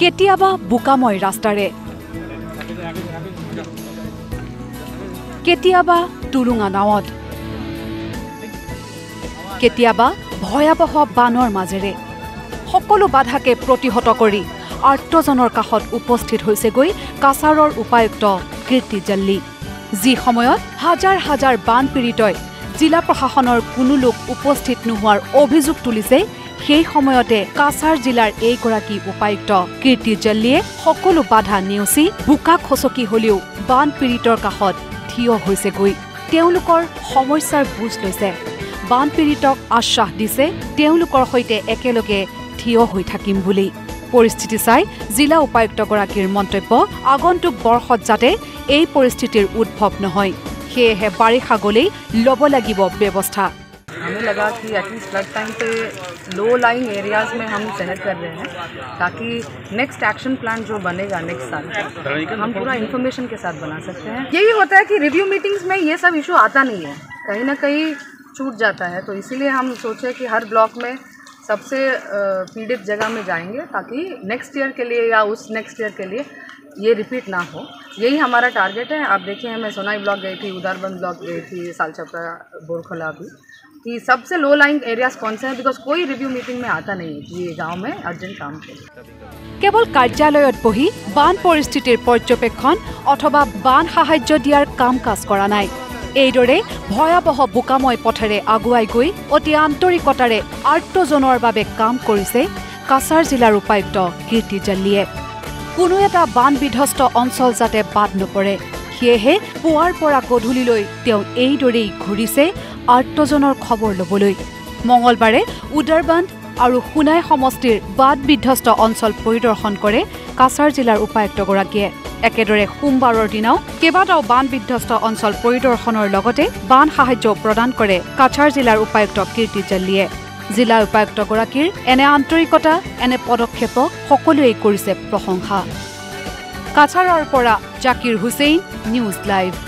কেতিয়াবা বোকাময় ৰাস্তাৰে। কেতিয়াবা টুলুঙা নাৱত। কেতিয়াবা ভয়াৱহ বানৰ মাজেৰে। সকলো বাধাকে প্ৰতিহত কৰি আৰ্তজনৰ কাষত উপস্থিত হৈছেগৈ কাছাৰৰ উপায়ুক্ত কীৰ্তি জল্লি। যি সময়ত হাজাৰ হাজাৰ বানপীড়িতই জিলা প্ৰশাসনৰ কোনো লোক উপস্থিত নোহোৱাৰ অভিযোগ তুলিছে সেই সময়তে কাছাৰ জিলাৰ এইগৰাকী উপায়ুক্ত কীৰ্তি জল্লিয়ে সকলো বাধা নেওচি বোকা খচকি হলেও বানপীড়িতৰ কাষত থিয় হৈছেগৈ। তেওঁলোকৰ সমস্যাৰ বুজ লৈছে। বানপীড়িতক আশ্বাস দিছে তেওঁলোকৰ সৈতে একেলগে থিয় হৈ থাকিম বুলি। পৰিস্থিতি চাই জিলা উপায়ুক্তগৰাকীৰ মন্তব্য আগন্তুক বৰ্ষত যাতে এই পৰিস্থিতিৰ উদ্ভৱ নহয়। সেয়েহে বাৰিষা গ'লেই ল'ব লাগিব ব্যৱস্থা। हमें लगा कि एटलीस्ट फ्लड टाइम पे लो लाइंग एरियाज़ में हम शहर कर रहे हैं, ताकि नेक्स्ट एक्शन प्लान जो बनेगा नेक्स्ट साल हम पूरा इन्फॉर्मेशन के साथ बना सकते हैं। यही होता है कि रिव्यू मीटिंग्स में ये सब इशू आता नहीं है। कहीं ना कहीं छूट जाता है तो इसीलिए हम सोचे कि हर ब्लॉक में सबसे पीड़ित जगह में जाएँगे, ताकि नेक्स्ट ईयर के लिए या उस नेक्स्ट ईयर के लिए ये रिपीट ना हो। यही हमारा टारगेट है। आप देखिए, मैं सोनाई ब्लॉक गई थी, उदारबंद ब्लॉक गई थी सालचपरा बोरखोला भी। कि सबसे लो लाइंग एरियाज कौन से हैं बिकॉज कोई रिव्यू मीटिंग में आता नहीं है कि ये गांव में अर्जेंट काम के কেৱল কাৰ্যালয়ত বহি বান পৰিস্থিতিৰ পৰ্যবেক্ষণ অথবা বান সাহায্য দিয়াৰ কাম কাজ কৰা নাই এইদৰে ভয়াৱহ বোকাময় পথেৰে আগুৱাই গৈ অতি আন্তৰিকতাৰে আৰ্তজনৰ বাবে কাম কৰিছে কাছাৰ জিলাৰ উপায়ুক্ত কীৰ্তি জল্লিয়ে কোনো এটা বান বিধ্বস্ত অঞ্চল যাতে বাদ নপৰে সেয়েহে পুৱাৰ পৰা গধূলিলৈ তেওঁ এইদৰেই ঘূৰিছে আৰ্তজনৰ খবৰ ল'বলৈ। মঙলবাৰে উদাৰবান্ধ আৰু সোণাই সমষ্টিৰ বাদ বিধ্বস্ত অঞ্চল পৰিদৰ্শন কৰে কাছাৰ জিলাৰ উপায়ুক্তগৰাকীয়ে। একেদৰে সোমবাৰৰ দিনাও কেইবাটাও বান বিধ্বস্ত অঞ্চল পৰিদৰ্শনৰ লগতে বান সাহায্যও প্ৰদান কৰে কাছাৰ জিলাৰ উপায়ুক্ত কীৰ্তি জল্লিয়ে জিলা উপায়ুক্তগৰাকীৰ এনে আন্তৰিকতা এনে পদক্ষেপক সকলোৱেই কৰিছে প্ৰশংসা। কাছাৰৰ পৰা জাকিৰ হুছেইন News Live.